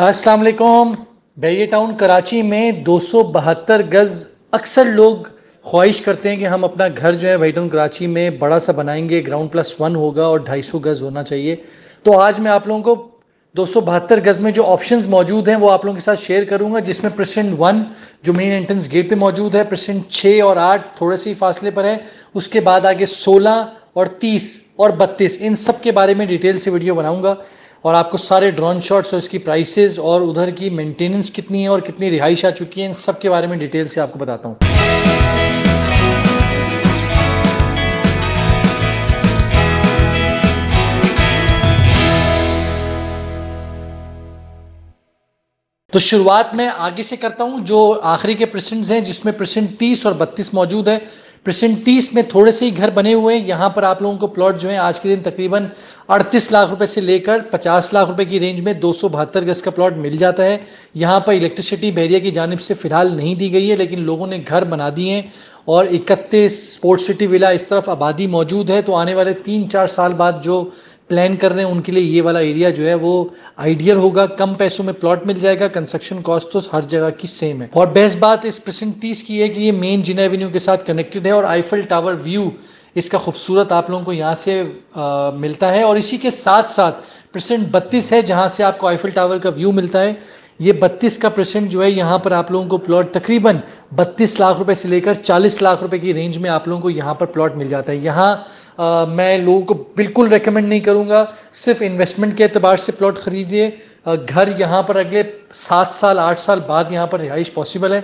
अस्सलाम वालेकुम बैरिया टाउन कराची में दो सौ बहत्तर गज़ अक्सर लोग ख्वाहिश करते हैं कि हम अपना घर जो है बैरिया टाउन कराची में बड़ा सा बनाएँगे ग्राउंड प्लस वन होगा और 250 गज़ होना चाहिए। तो आज मैं आप लोगों को दो सौ बहत्तर गज़ में जो ऑप्शंस मौजूद हैं वो आप लोगों के साथ शेयर करूँगा, जिसमें प्रेसिडेंट वन जो मेन एंट्रेंस गेट पे मौजूद है प्रेसिडेंट छः और आठ थोड़े से ही फासले पर है। उसके बाद आगे सोलह और तीस और बत्तीस, इन सब के बारे में डिटेल से वीडियो बनाऊँगा। और आपको सारे ड्रोन शॉट्स और इसकी प्राइसेस और उधर की मेंटेनेंस कितनी है और कितनी रिहाइश आ चुकी है, इन सब के बारे में डिटेल से आपको बताता हूँ। तो शुरुआत में आगे से करता हूँ, जो आखिरी के प्रेसेंट्स हैं, जिसमें प्रेसेंट 30 और 32 मौजूद है। प्रेसेंट 30 में थोड़े से ही घर बने हुए हैं। यहाँ पर आप लोगों को प्लॉट जो है, आज के दिन तकरीबन 38 लाख रुपए से लेकर 50 लाख रुपए की रेंज में दो सौ बहत्तर गज का प्लॉट मिल जाता है। यहाँ पर इलेक्ट्रिसिटी बैरिया की जानब से फ़िलहाल नहीं दी गई है, लेकिन लोगों ने घर बना दिए हैं और इकतीस स्पोर्ट्स सिटी विला इस तरफ़ आबादी मौजूद है। तो आने वाले तीन चार साल बाद जो प्लान कर रहे हैं उनके लिए ये वाला एरिया जो है वो आइडियल होगा। कम पैसों में प्लॉट मिल जाएगा कंस्ट्रक्शन कॉस्ट तो हर जगह की सेम है। और बेस्ट बात इस प्रेसेंट तीस की है कि ये मेन जिना एवेन्यू के साथ कनेक्टेड है और आईफल टावर व्यू इसका खूबसूरत आप लोगों को यहाँ से आ, मिलता है। और इसी के साथ साथ परसेंट बत्तीस है जहाँ से आपको आईफल टावर का व्यू मिलता है। ये बत्तीस का परसेंट जो है, यहाँ पर आप लोगों को प्लॉट तकरीबन बत्तीस लाख रुपए से लेकर चालीस लाख रुपए की रेंज में आप लोगों को यहाँ पर प्लॉट मिल जाता है। यहाँ मैं लोगों को बिल्कुल रेकमेंड नहीं करूँगा। सिर्फ़ इन्वेस्टमेंट के अतबार से प्लॉट खरीदिए। घर यहाँ पर अगले सात साल, आठ साल बाद यहाँ पर रिहाइश पॉसिबल है।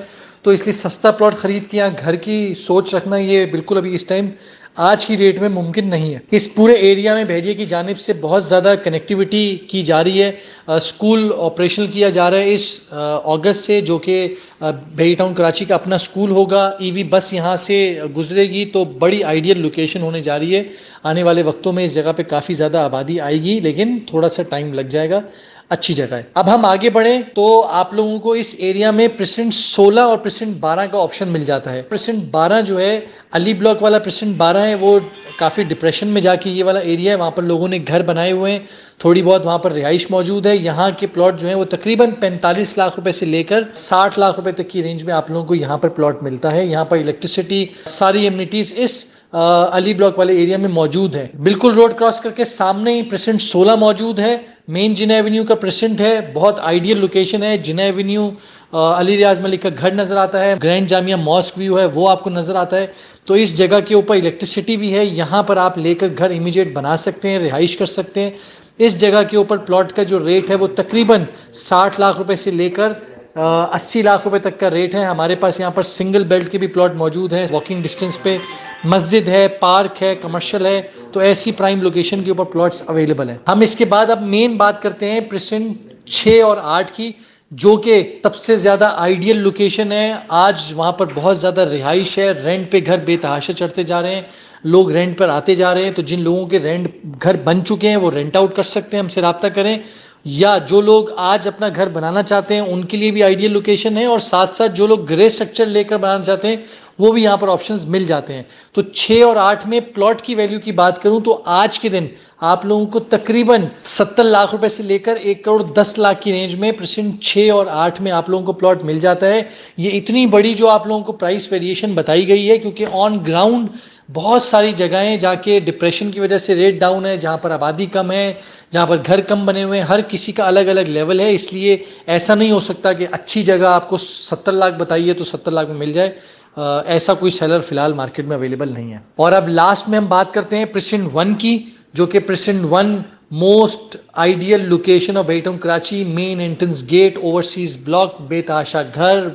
तो इसलिए सस्ता प्लॉट खरीद के यहाँ घर की सोच रखना ये बिल्कुल अभी इस टाइम आज की डेट में मुमकिन नहीं है। इस पूरे एरिया में भेड़िए की जानब से बहुत ज़्यादा कनेक्टिविटी की जा रही है। स्कूल ऑपरेशनल किया जा रहा है इस अगस्त से, जो कि भेड़ी टाउन कराची का अपना स्कूल होगा। ईवी बस यहाँ से गुजरेगी तो बड़ी आइडियल लोकेशन होने जा रही है। आने वाले वक्तों में इस जगह पे काफ़ी ज़्यादा आबादी आएगी, लेकिन थोड़ा सा टाइम लग जाएगा। अच्छी जगह है। अब हम आगे बढ़े तो आप लोगों को इस एरिया में प्रेसिडेंट 16 और प्रेसिडेंट 12 का ऑप्शन मिल जाता है। प्रेसिडेंट 12 जो है, अली ब्लॉक वाला प्रेसिडेंट 12 है, वो काफ़ी डिप्रेशन में जाके ये वाला एरिया है। वहाँ पर लोगों ने घर बनाए हुए हैं, थोड़ी बहुत वहाँ पर रिहाइश मौजूद है। यहाँ के प्लॉट जो है, वो तकरीबन 45 लाख रुपए से लेकर 60 लाख रुपए तक की रेंज में आप लोगों को यहाँ पर प्लॉट मिलता है। यहाँ पर इलेक्ट्रिसिटी सारी एम्यूनिटीज इस अली ब्लॉक वाले एरिया में मौजूद है। बिल्कुल रोड क्रॉस करके सामने ही प्रेसिडेंट 16 मौजूद है। मेन जिना एवेन्यू का प्रेसिडेंट है। बहुत आइडियल लोकेशन है। जिना एवेन्यू अली रियाज मलिक का घर नज़र आता है। ग्रैंड जामिया मॉस्क व्यू है। वो आपको नज़र आता है। तो इस जगह के ऊपर इलेक्ट्रिसिटी भी है। यहाँ पर आप लेकर घर इमीडिएट बना सकते हैं, रिहाइश कर सकते हैं। इस जगह के ऊपर प्लॉट का जो रेट है वो तकरीबन 60 लाख रुपए से लेकर अस्सी लाख रुपए तक का रेट है। हमारे पास यहाँ पर सिंगल बेल्ट के भी प्लॉट मौजूद हैं। वॉकिंग डिस्टेंस पे मस्जिद है पार्क है कमर्शियल है तो ऐसी प्राइम लोकेशन के ऊपर प्लॉट्स अवेलेबल हैं। हम इसके बाद अब मेन बात करते हैं प्रेसेंट छः और आठ की, जो कि सबसे ज़्यादा आइडियल लोकेशन है। आज वहाँ पर बहुत ज़्यादा रिहाइश है। रेंट पे घर बेतहाशा चढ़ते जा रहे हैं। लोग रेंट पर आते जा रहे हैं। तो जिन लोगों के रेंट घर बन चुके हैं, वो रेंट आउट कर सकते हैं। हमसे रबता करें। या जो लोग आज अपना घर बनाना चाहते हैं, उनके लिए भी आइडियल लोकेशन है और साथ साथ जो लोग ग्रे स्ट्रक्चर लेकर बनाना चाहते हैं वो भी यहाँ पर ऑप्शंस मिल जाते हैं। तो छः और आठ में प्लॉट की वैल्यू की बात करूँ तो आज के दिन आप लोगों को तकरीबन सत्तर लाख रुपए से लेकर एक करोड़ दस लाख की रेंज में परसेंट छः और आठ में आप लोगों को प्लॉट मिल जाता है। ये इतनी बड़ी जो आप लोगों को प्राइस वेरिएशन बताई गई है, क्योंकि ऑन ग्राउंड बहुत सारी जगहें जाके डिप्रेशन की वजह से रेट डाउन है, जहाँ पर आबादी कम है, जहाँ पर घर कम बने हुए हैं, हर किसी का अलग अलग लेवल है। इसलिए ऐसा नहीं हो सकता कि अच्छी जगह आपको सत्तर लाख बताइए तो सत्तर लाख में मिल जाए। ऐसा कोई सेलर फ़िलहाल मार्केट में अवेलेबल नहीं है। और अब लास्ट में हम बात करते हैं प्रेसिडेंट वन की, जो कि president one most ideal location of वेटम Karachi main entrance gate overseas block बेताशा घर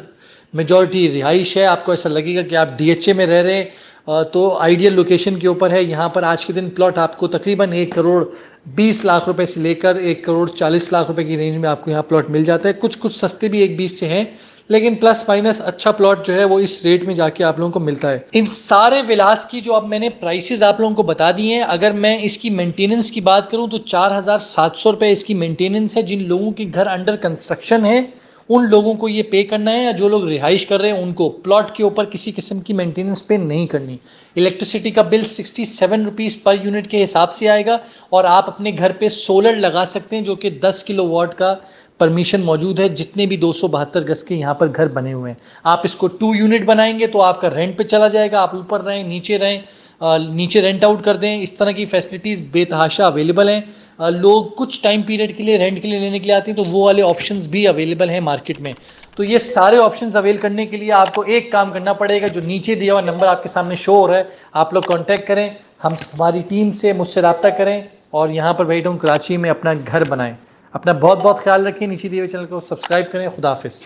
मेजोरिटी रिहाइश है। आपको ऐसा लगेगा कि आप डीएचए में रह रहे हैं। तो आइडियल लोकेशन के ऊपर है। यहाँ पर आज के दिन प्लॉट आपको तकरीबन एक करोड़ बीस लाख रुपए से लेकर एक करोड़ चालीस लाख रुपए की रेंज में आपको यहाँ प्लॉट मिल जाता है। कुछ कुछ सस्ते भी एक बीस से हैं। लेकिन प्लस माइनस अच्छा प्लॉट जो है वो इस रेट में जाके आप लोगों को मिलता है। इन सारे विलास की जो अब मैंने प्राइसेस आप लोगों को बता दी हैं, अगर मैं इसकी मेंटेनेंस की बात करूँ तो चार हज़ार सात सौ रुपए इसकी मेंटेनेंस है। जिन लोगों के घर अंडर कंस्ट्रक्शन है, उन लोगों को ये पे करना है या जो लोग रिहाइश कर रहे हैं, उनको प्लॉट के ऊपर किसी किस्म की मेंटेनेंस पे नहीं करनी। इलेक्ट्रिसिटी का bill sixty seven rupees per unit के हिसाब से आएगा और आप अपने घर पे सोलर लगा सकते हैं, जो कि दस किलो वाट का परमिशन मौजूद है, जितने भी दो सौ बहत्तर गज के यहाँ पर घर बने हुए हैं। आप इसको टू यूनिट बनाएँगे तो आपका रेंट पे चला जाएगा। आप ऊपर रहें, नीचे रहें नीचे रेंट आउट कर दें। इस तरह की फैसिलिटीज़ बेतहाशा अवेलेबल हैं। लोग कुछ टाइम पीरियड के लिए रेंट के लिए लेने के लिए आते हैं तो वो वाले ऑप्शंस भी अवेलेबल हैं मार्केट में। तो ये सारे ऑप्शंस अवेल करने के लिए आपको एक काम करना पड़ेगा, जो नीचे दिया हुआ नंबर आपके सामने शो हो रहा है, आप लोग कॉन्टैक्ट करें, हम हमारी टीम से मुझसे रबता करें और यहाँ पर बैठ हूँ कराची में अपना घर बनाएँ। अपना बहुत बहुत ख्याल रखें। नीचे दिए हुए चैनल को सब्सक्राइब करें। खुदाफिज़